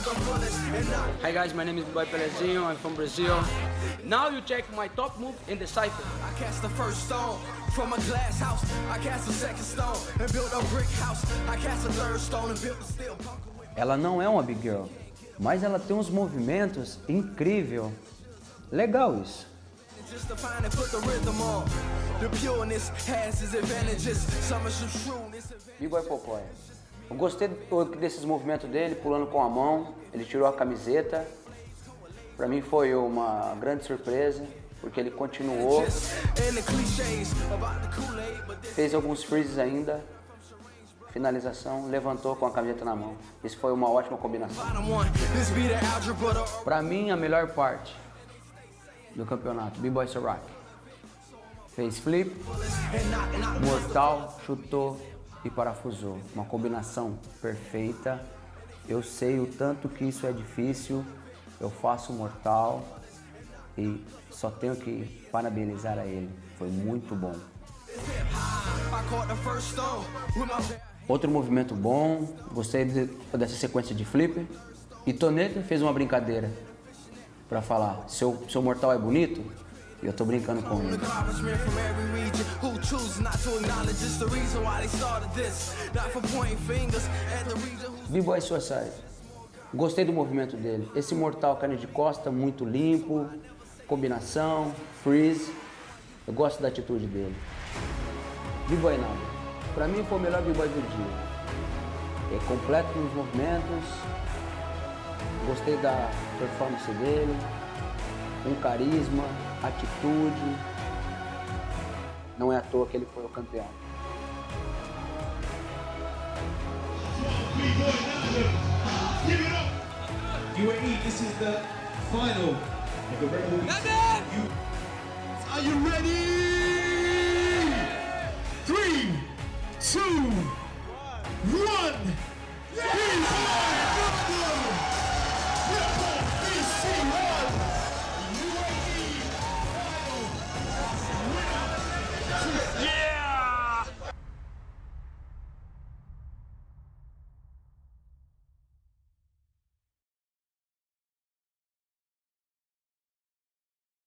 Hi guys, my name is Boy Pelezinho, I'm from Brazil. Now you check my top move in the cypher. I cast the first stone from a glass house. I cast a second stone and built a brick house. I cast a third stone and built a steel. Ela não é uma big girl, mas ela tem uns movimentos incrível. Legal isso. Just to find Eu gostei desses movimentos dele, pulando com a mão. Ele tirou a camiseta. Pra mim foi uma grande surpresa, porque ele continuou. Fez alguns freezes ainda. Finalização, levantou com a camiseta na mão. Isso foi uma ótima combinação. Pra mim, a melhor parte do campeonato, B-Boy Sorak. Fez flip, mortal, chutou e parafusou. Uma combinação perfeita. Eu sei o tanto que isso é difícil. Eu faço mortal e só tenho que parabenizar a ele. Foi muito bom. Outro movimento bom, gostei de- dessa sequência de flip. E Toneto fez uma brincadeira para falar: seu, seu mortal é bonito? E eu tô brincando com ele. B-Boy Suicide. Gostei do movimento dele. Esse mortal carne de costa muito limpo, combinação, freeze. Eu gosto da atitude dele. B-Boy nada. Pra mim foi o melhor B-Boy do dia. É completo nos movimentos. Gostei da performance dele. Um carisma, atitude. Não é à toa que ele foi o campeão. UAE, this is the final of the Rebel You- Are you ready? Three, two, one.